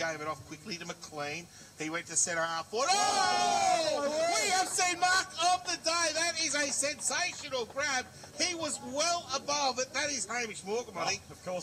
gave it off quickly to McLean. He went to centre half forward. Oh! We have seen Mark of the day. That is a sensational grab. He was well above it. That is Hamish Morcom, I think. Of course.